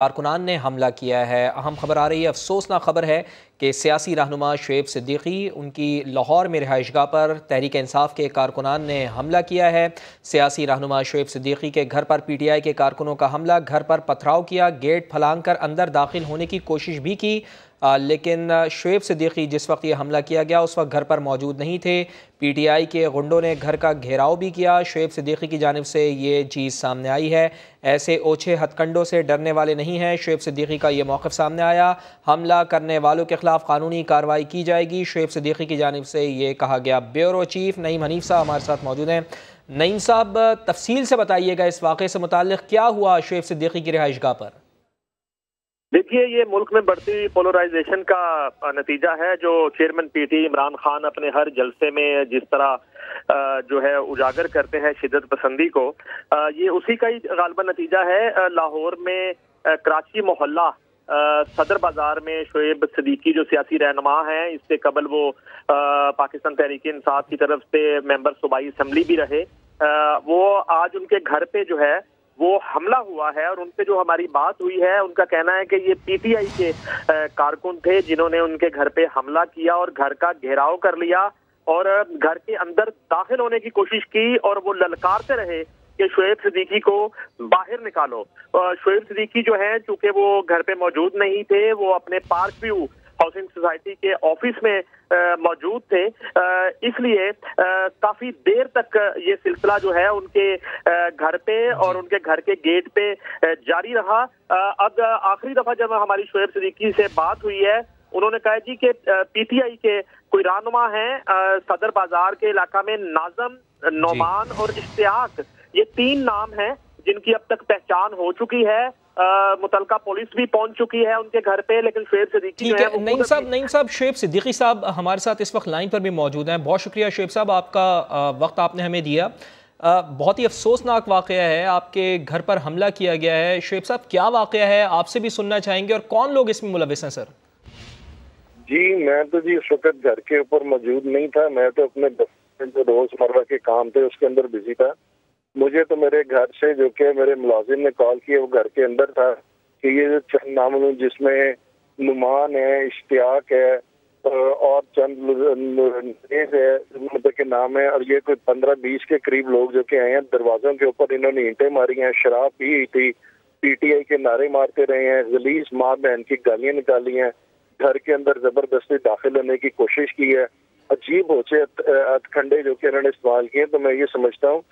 कारकुनान ने हमला किया है। अहम खबर आ रही है, अफसोसनाक खबर है कि सियासी रहनुमा शुएब सिद्दीकी उनकी लाहौर में रिहाइशगाह पर तहरीक इंसाफ के कारकुनान ने हमला किया है। सियासी रहनुमा शुएब सिद्दीकी के घर पर पी टी आई के कारकुनों का हमला, घर पर पथराव किया, गेट फलांग कर अंदर दाखिल होने की कोशिश भी की। लेकिन शुएब सिद्दीकी जिस वक्त ये हमला किया गया, उस वक्त घर पर मौजूद नहीं थे। पी टी आई के गुंडों ने घर का घेराव भी किया। शुएब सिद्दीकी की जानब से ये चीज़ सामने आई है। ऐसे ओछे हथकंडों से डरने वाले नहीं हैं। शुएब सिद्दीकी का ये मौक़ सामने आया। हमला करने वालों के खिलाफ कानूनी कार्रवाई की जाएगी। शुएब सिद्दीकी की जानब से ये कहा गया, ब्यूरो चीफ नईम हनीफ साहब हमारे साथ मौजूद हैं। नईम साहब, तफसील से बताइएगा इस वाक़े से मुतल क्या हुआ शुएब सिद्दीकी की रिहाइश गाह पर? देखिए, ये मुल्क में बढ़ती पोलराइजेशन का नतीजा है, जो चेयरमैन पीटी इमरान खान अपने हर जलसे में जिस तरह जो है उजागर करते हैं शिदत पसंदी को ये उसी का ही गालबा नतीजा है लाहौर में कराची मोहल्ला सदर बाज़ार में शोएब सदीकी जो सियासी रहनमा हैं, इससे कबल वो पाकिस्तान तहरीक इंसाफ की तरफ़ से मेंबर सूबाई असम्बली भी रहे वो आज उनके घर पे जो है वो हमला हुआ है और उनसे जो हमारी बात हुई है, उनका कहना है कि ये पीटीआई के कारकुन थे जिन्होंने उनके घर पे हमला किया और घर का घेराव कर लिया और घर के अंदर दाखिल होने की कोशिश की और वो ललकारते रहे कि शुएब सिद्दीकी को बाहर निकालो। शुएब सिद्दीकी जो है, चूँकि वो घर पे मौजूद नहीं थे, वो अपने पार्क व्यू हाउसिंग सोसाइटी के ऑफ़िस में मौजूद थे। इसलिए काफ़ी देर तक ये सिलसिला जो है उनके घर पे और उनके घर के गेट पे जारी रहा। अब आखिरी दफ़ा जब हमारी शोएब सिद्दीकी से बात हुई है उन्होंने कहा जी कि पीटीआई के कोई रहनुमा है सदर बाज़ार के इलाका में नाजम नोमान और इश्तियाक ये तीन नाम हैं जिनकी अब तक पहचान हो चुकी है। मुतलका पुलिस भी पहुँच चुकी है उनके घर पे लेकिन शुएब सिद्दीकी ठीक है नईम साहब नईम साहब शुएब सिद्दीकी साहब हमारे साथ इस वक्त लाइन पर भी मौजूद हैं। बहुत शुक्रिया शुएब साहब आपका वक्त आपने हमें दिया। बहुत ही अफसोसनाक वाक़ है आपके घर पर हमला किया गया है। शेब साहब क्या वाक़ है? आपसे भी सुनना चाहेंगे और कौन लोग इसमें मुलविस हैं सर? जी मैं तो जी उस वक्त घर के ऊपर मौजूद नहीं था। मैं तो अपने जो रोज़मर्रा के काम थे उसके अंदर बिज़ी था। मुझे तो मेरे घर से जो कि मेरे मुलाजिम ने कॉल किया वो घर के अंदर था कि ये जो चंद नाम जिसमें नुमान है, इश्तियाक है और चंद है के नाम है, और ये कोई पंद्रह बीस के करीब लोग जो कि आए हैं, दरवाजों के ऊपर इन्होंने ईंटें मारी हैं, शराब पी थी, पीटीआई के नारे मारते रहे हैं, जलीस माँ बहन की गालियाँ निकाली हैं, घर के अंदर ज़बरदस्ती दाखिल होने की कोशिश की है। अजीब होचे अतखंडे जो कि इन्होंने इस्तेमाल किए तो मैं ये समझता हूँ